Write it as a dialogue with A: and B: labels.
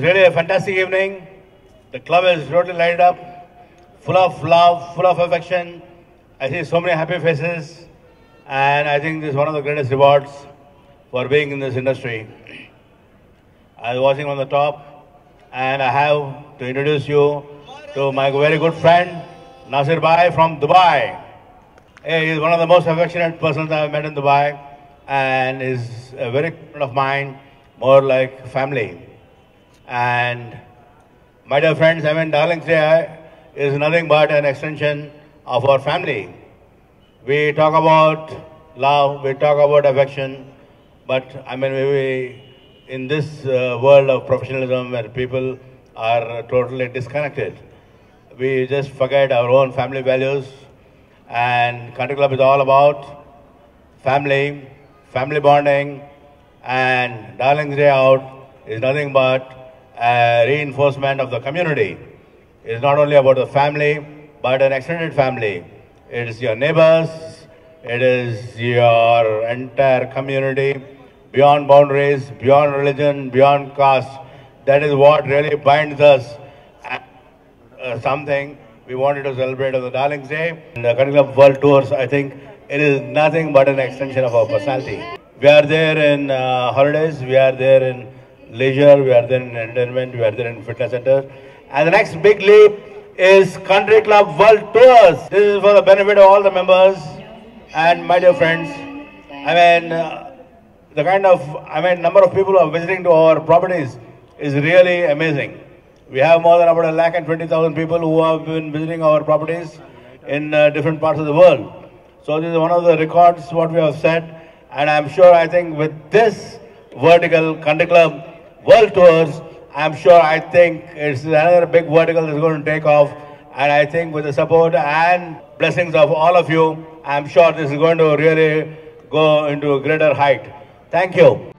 A: fantastic evening. The club is totally lighted up, full of love, full of affection. I see so many happy faces, and I think this is one of the greatest rewards for being in this industry. I was watching on the top, and I have to introduce you to my very good friend Nasir Bhai from Dubai. He is one of the most affectionate persons I've met in Dubai, and is a very good friend of mine, more like family. And my dear friends, I mean, Darling Day is nothing but an extension of our family. We talk about love, we talk about affection, but I mean, we, in this uh, world of professionalism where people are totally disconnected, we just forget our own family values. And Country Club is all about family, family bonding, and Darling's Day Out is nothing but a reinforcement of the community. It's not only about the family, but an extended family. It is your neighbors, it is your entire community, beyond boundaries, beyond religion, beyond caste. That is what really binds us. Uh, something we wanted to celebrate on the Darlings Day. And the Country Club World Tours, I think it is nothing but an extension of our personality. We are there in uh, holidays, we are there in leisure, we are there in entertainment, we are there in fitness centers. And the next big leap is Country Club World Tours. This is for the benefit of all the members and my dear friends. I mean, uh, the kind of, I mean, number of people who are visiting to our properties is really amazing. We have more than about a lakh and 20,000 people who have been visiting our properties in uh, different parts of the world. So this is one of the records what we have set. And I'm sure, I think with this vertical country club world tours, I'm sure, I think it's another big vertical that's going to take off. And I think with the support and blessings of all of you, I'm sure this is going to really go into a greater height. Thank you.